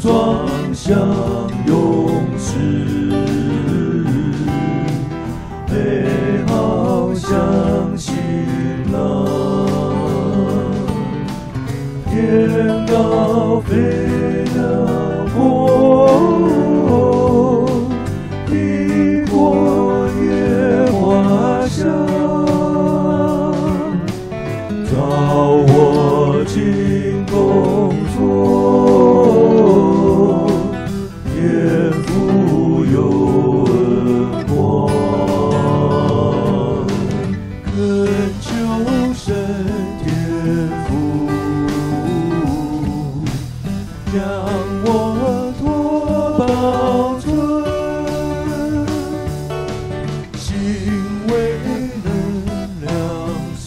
装像勇士，背好像行囊，天高飞扬。让我多保存，心未能两散，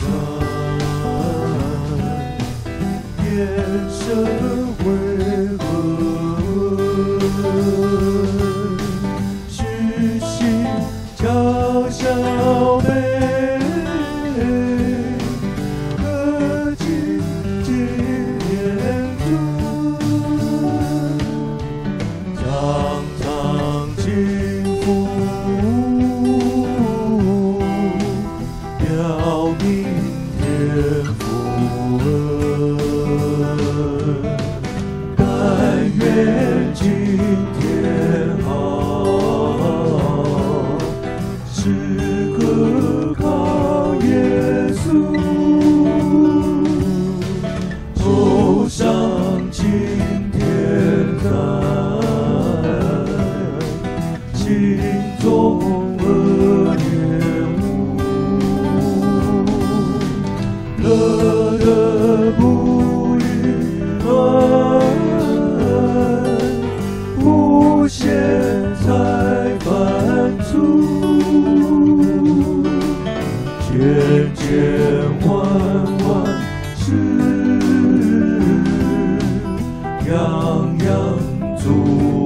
眼神为何？幸福，表明天父恩。但愿今天好，时千千万万事，样样足。